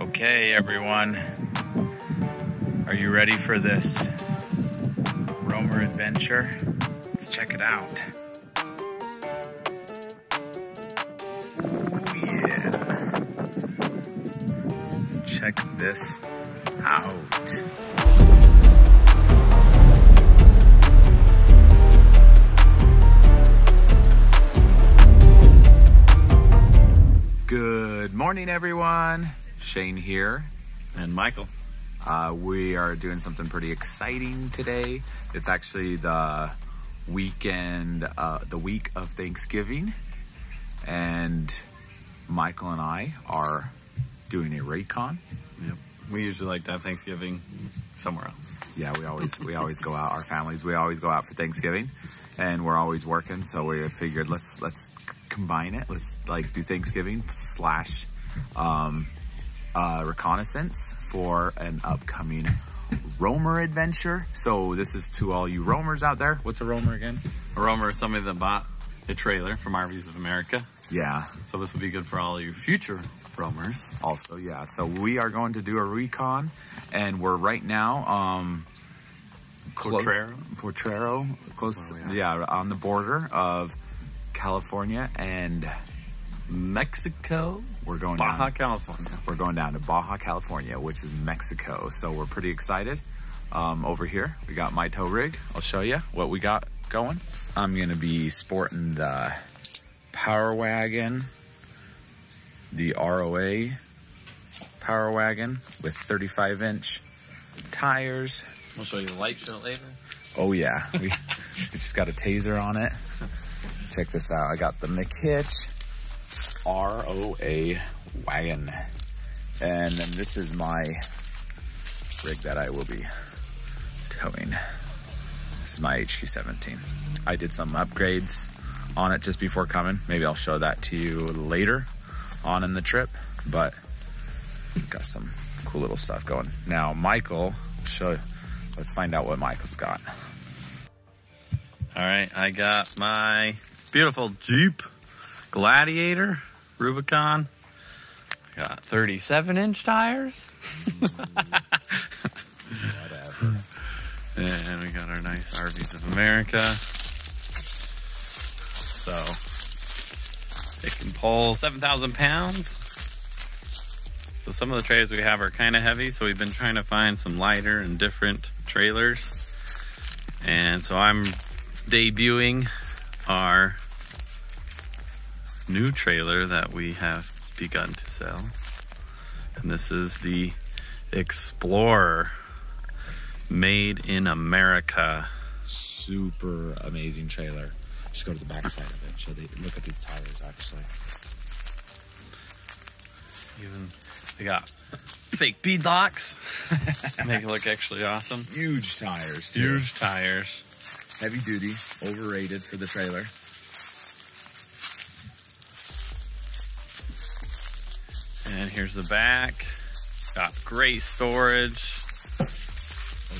Okay, everyone. Are you ready for this roamer adventure? Let's check it out. Oh, yeah. Check this out. Good morning, everyone. Shane here. And Michael. Uh, we are doing something pretty exciting today. It's actually the weekend, uh, the week of Thanksgiving, and Michael and I are doing a recon. Yep. We usually like to have Thanksgiving somewhere else. Yeah, we always we always go out. Our families we always go out for Thanksgiving, and we're always working. So we figured let's let's combine it. Let's like do Thanksgiving slash um, uh, reconnaissance for an upcoming roamer adventure. So this is to all you roamers out there. What's a roamer again? A roamer is somebody that bought a trailer from RVs of America. Yeah. So this will be good for all you future roamers. Also, yeah. So we are going to do a recon, and we're right now um, clo- Potrero? Potrero, close, yeah, on the border of California, and Mexico, we're going Baja, down. California. We're going down to Baja California, which is Mexico. So we're pretty excited. Um, over here, we got my tow rig. I'll show you what we got going. I'm gonna be sporting the Power Wagon, the ROA Power Wagon with 35 inch tires. We'll show you the light show later. Oh yeah, we, we just got a taser on it. Check this out. I got the McHitch ROA wagon, and then this is my rig that I will be towing. This is my HQ17. I did some upgrades on it just before coming. Maybe I'll show that to you later on in the trip, but got some cool little stuff going. Now, Michael, show. Let's find out what Michael's got. All right, I got my beautiful Jeep Gladiator Rubicon. Got 37 inch tires. Mm, whatever. And we got our nice RVs of America. So it can pull 7,000 pounds. So some of the trailers we have are kind of heavy, so we've been trying to find some lighter and different trailers. And so I'm debuting our new trailer that we have begun to sell. And this is the Explorer made in America. Super amazing trailer. Just go to the back side of it. Show they look at these tires actually. Even they got fake bead locks. Make it look actually awesome. Huge tires. Too. Huge tires. Heavy duty. Overrated for the trailer. And here's the back. Got great storage.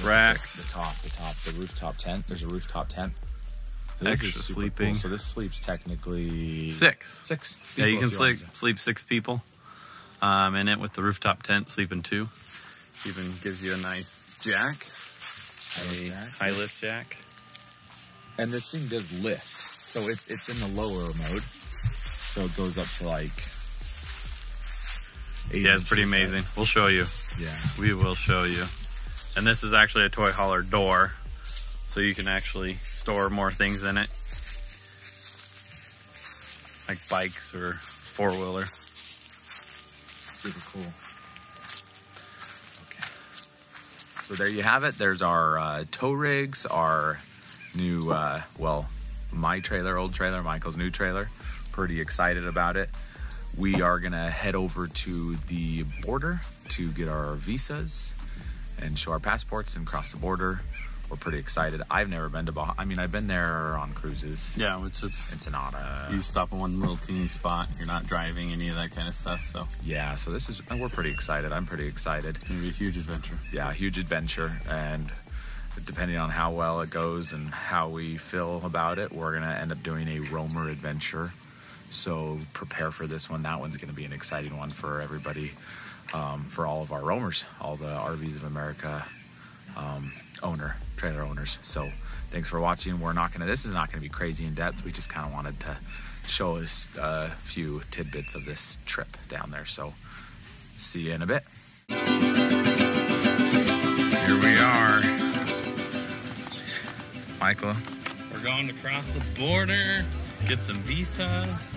Racks. The, top, the top, the rooftop tent. There's a rooftop tent. Extra super sleeping. Cool. So this sleeps technically Six. Six. Yeah, you can sleep want sleep six people. Um, in it with the rooftop tent, sleeping two. Even gives you a nice jack, High a lift jack. high lift jack. And this thing does lift. So it's it's in the lower mode. So it goes up to like. Yeah, it's pretty amazing. We'll show you. Yeah. We will show you. And this is actually a toy hauler door, so you can actually store more things in it, like bikes or four wheeler. Super cool. Okay. So there you have it. There's our uh, tow rigs, our new, uh, well, my trailer, old trailer, Michael's new trailer. Pretty excited about it. We are going to head over to the border to get our visas and show our passports and cross the border. We're pretty excited. I've never been to Baja. I mean, I've been there on cruises. Yeah, which is Ensenada. you stop in one little teeny spot. You're not driving any of that kind of stuff, so Yeah, so this is, and we're pretty excited. I'm pretty excited. It's gonna be a huge adventure. yeah, huge adventure. And depending on how well it goes and how we feel about it, we're going to end up doing a roamer adventure. So prepare for this one. That one's going to be an exciting one for everybody. um, for all of our roamers, all the RVs of America um, owner, trailer owners. So thanks for watching. We're not gonna. This is not gonna be crazy in depth. We just kind of wanted to show us a few tidbits of this trip down there. So see you in a bit. Here we are, Michael. We're going to cross the border, get some visas.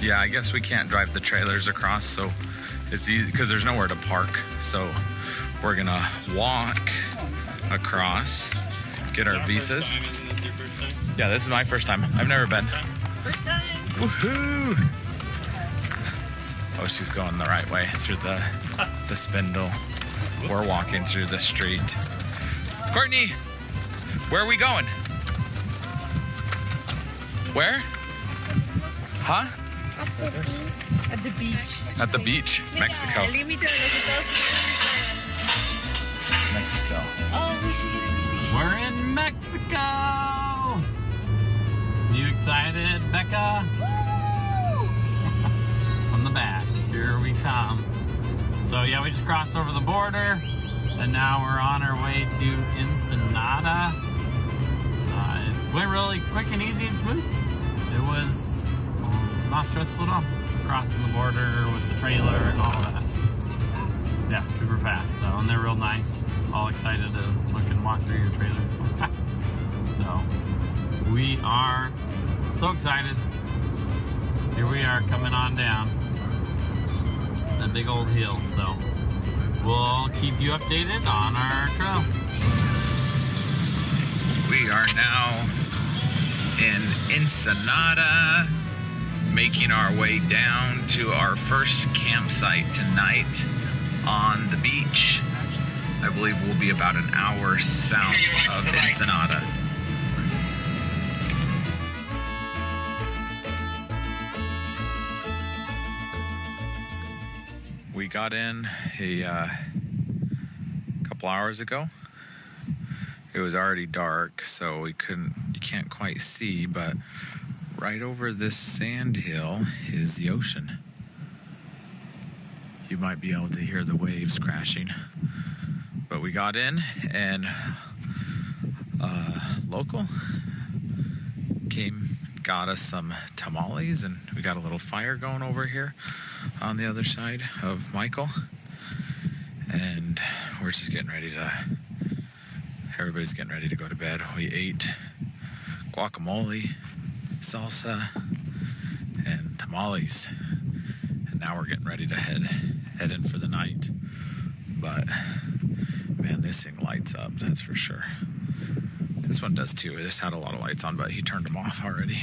Yeah, I guess we can't drive the trailers across, so it's easy because there's nowhere to park. So we're gonna walk across, get our visas. Time, this your first time? Yeah, this is my first time. I've never been. First time. Woohoo! Oh, she's going the right way through the the spindle. We're walking through the street. Courtney, where are we going? Where? Huh? At the beach. At the beach, Mexico. Límite de los Estados Mexico. Oh, we should get We're in Mexico. You excited, Becca? From the back, here we come. So yeah, we just crossed over the border, and now we're on our way to Ensenada. Went really quick and easy and smooth. It was um, not stressful at all. Crossing the border with the trailer and all that. Super fast. Yeah, super fast. So, and they're real nice. All excited to look and walk through your trailer. so, we are so excited. Here we are coming on down that big old hill. So, we'll keep you updated on our trail. We are now in Ensenada, making our way down to our first campsite tonight on the beach. I believe we'll be about an hour south of Ensenada. We got in a uh, couple hours ago it was already dark, so we couldn't, you can't quite see, but right over this sand hill is the ocean. You might be able to hear the waves crashing. But we got in, and uh, local came, got us some tamales, and we got a little fire going over here on the other side of Michael. And we're just getting ready to everybody's getting ready to go to bed. We ate guacamole, salsa, and tamales, and now we're getting ready to head head in for the night. But man, this thing lights up. That's for sure. This one does too. This had a lot of lights on, but he turned them off already.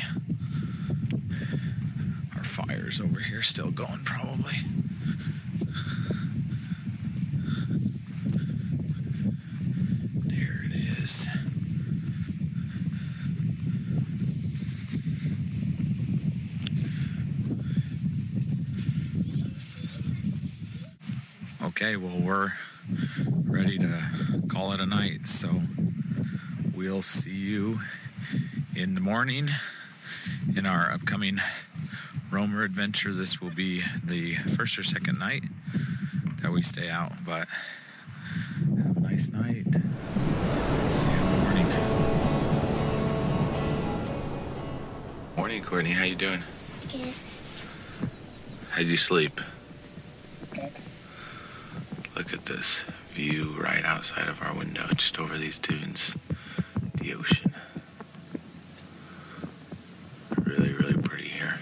Our fire's over here still going, probably. There it is. Okay, well, we're ready to call it a night. So we'll see you in the morning in our upcoming roamer adventure. This will be the first or second night that we stay out, but have a nice night. See you in the morning. Morning, Courtney. How you doing? Good. How'd you sleep? Good. Look at this view right outside of our window, just over these dunes. The ocean. Really, really pretty here.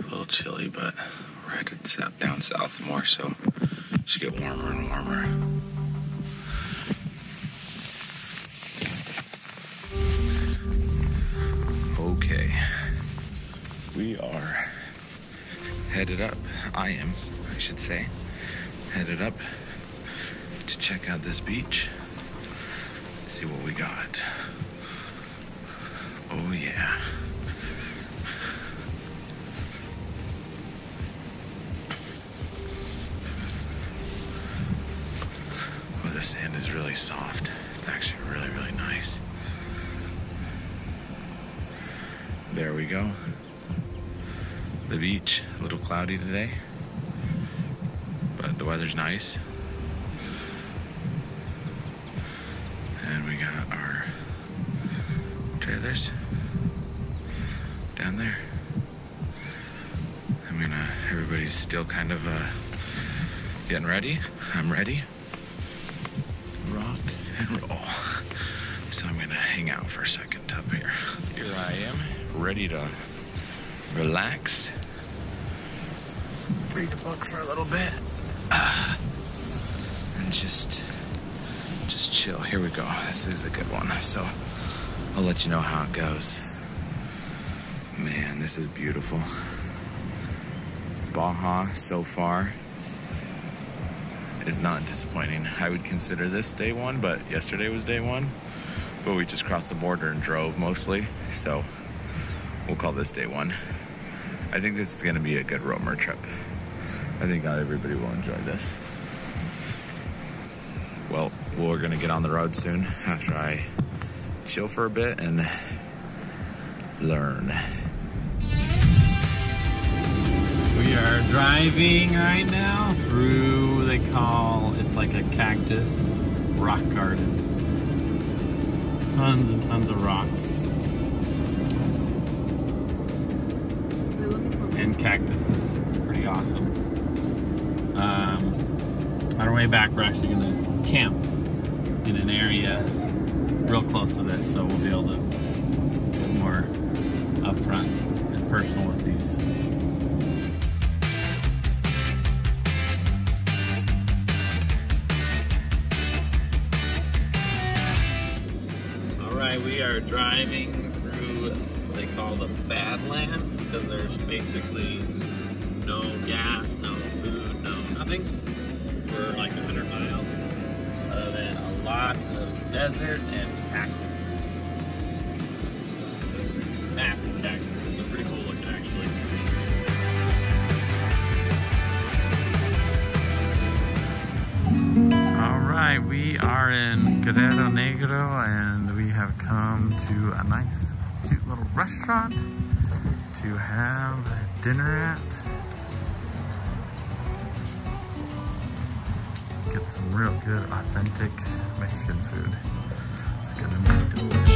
A little chilly, but we're headed down south more, so it should get warmer and warmer. Okay. We are headed up. I am, I should say, headed up to check out this beach. See what we got. Oh, yeah. Oh, the sand is really soft. It's actually really, really nice. There we go. The beach, a little cloudy today, but the the weather's nice. And we got our trailers down there. I'm gonna, everybody's still kind of uh, getting ready. I'm ready. Rock and roll. So I'm gonna hang out for a second up here. Here I am, ready to relax. Read a book for a little bit. Ah. and just just chill. Here we go. This is a good one. So I'll let you know how it goes. Man, this is beautiful. Baja so far is not disappointing. I would consider this day one, but yesterday was day one. But we just crossed the border and drove mostly, so we'll call this day one. I think this is going to be a good roamer trip. I think not everybody will enjoy this. Well, we're going to get on the road soon after I chill for a bit and learn. We are driving right now through, they call, it's like a cactus rock garden. Tons and tons of rocks and cactuses. It's pretty awesome. Um, on our way back, we're actually going to camp in an area real close to this, so we'll be able to get more upfront and personal with these. We are driving through what they call the Badlands because there's basically for like 100 miles, other than a lot of desert and cactuses. Massive cactuses. They're pretty cool looking actually. All right, we are in Guerrero Negro and we have come to a nice, cute little restaurant to have dinner at. Get some real good, authentic Mexican food. It's gonna be delicious.